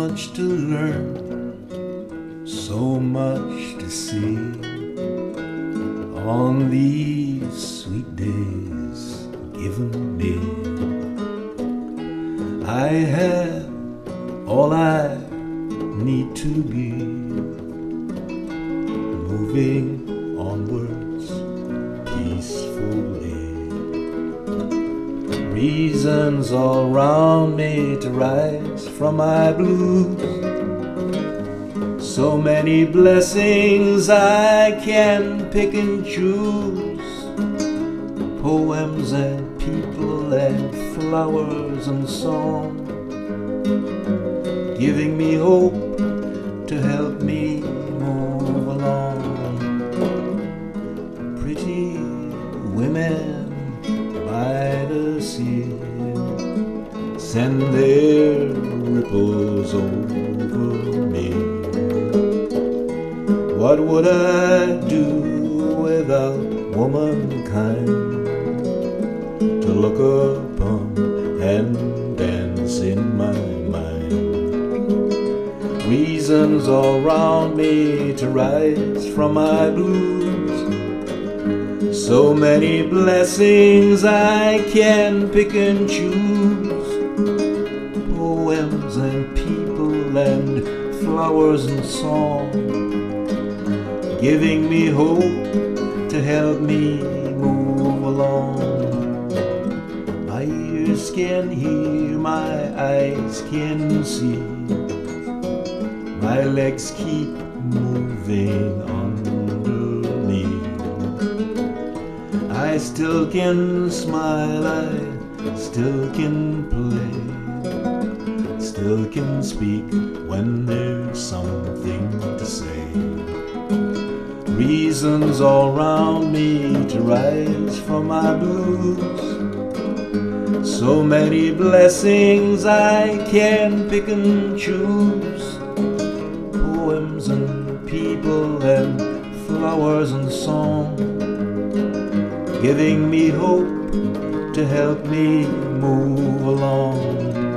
learn, so much to see on these sweet days given me. I have all I need to be moving onwards Reasons all round me to rise from my blues. So many blessings I can pick and choose. Poems and people and flowers and song. Giving me hope to help send their ripples over me. What would I do without womankind to look upon and dance in my mind? Reasons all round me to rise from my blues. So many blessings I can pick and choose. Poems and people and flowers and song. Giving me hope to help me move along. My ears can hear, my eyes can see. My legs keep moving under I still can smile, I still can play, still can speak when there's something to say. Reasons all round me to rise from my blues. So many blessings I can pick and choose. Poems and people and flowers and song. Giving me hope to help me move along.